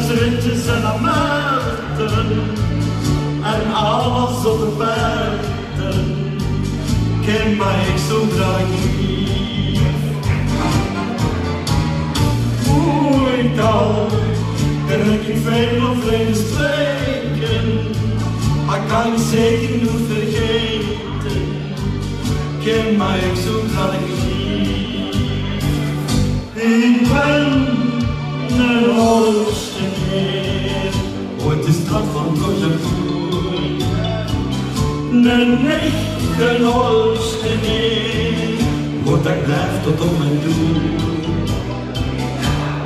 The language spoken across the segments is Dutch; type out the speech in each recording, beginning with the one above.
ritjes en amerten en alles op de paarden. Ken mij ik zo graag lief. Hoe ik al, kan ik in veel of vreemde streken, maar kan ik zeker niet vergeten. Ken mij ik zo graag lief. De stad van Kojapoer. Een echte Oosteneer, wordt ik blijf tot om en toe.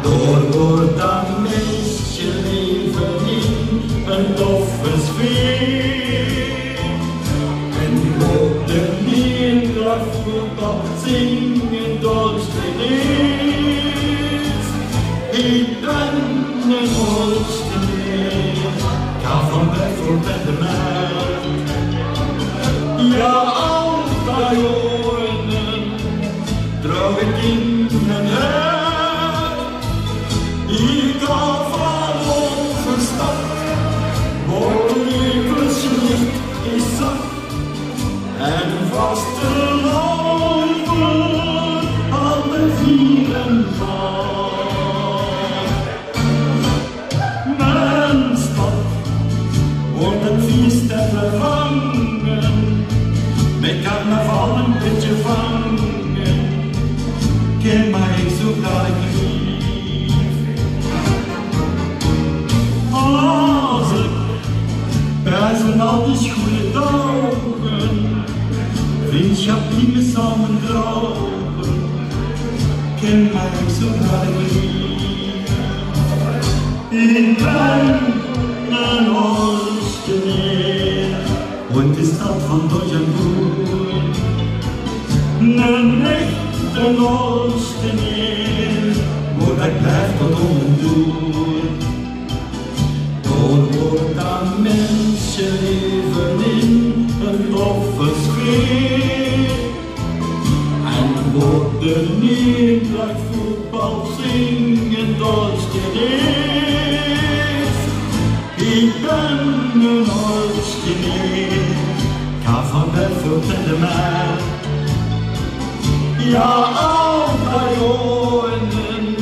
Door wordt dat mensje leven in een doffe sfeer. En op de neerdracht voetbal zingen Met carnaval een beetje vangen. Ken mij ik zo graag lief. Als ik bij zo'n al die goede dagen vriendschap die me samen dragen. Ken mij ik zo graag lief. Ik ben een Oosteneer und die stad van Dojanboer. Een echte Oosteneer, waar ik blijf tot om en door. Wordt dat mensen leven in een doffe sfeer. En wordt de neerdracht voetbal zingen Oosteneer. Ik ben een Oosteneer, ga van Bedford en de Mer. Ja, altijd jaren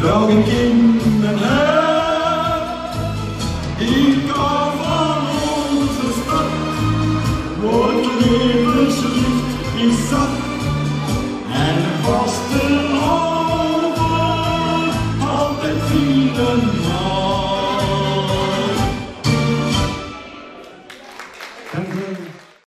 droog ik in mijn hart. Ik ga van onze stad, waar het levenslicht is zat. En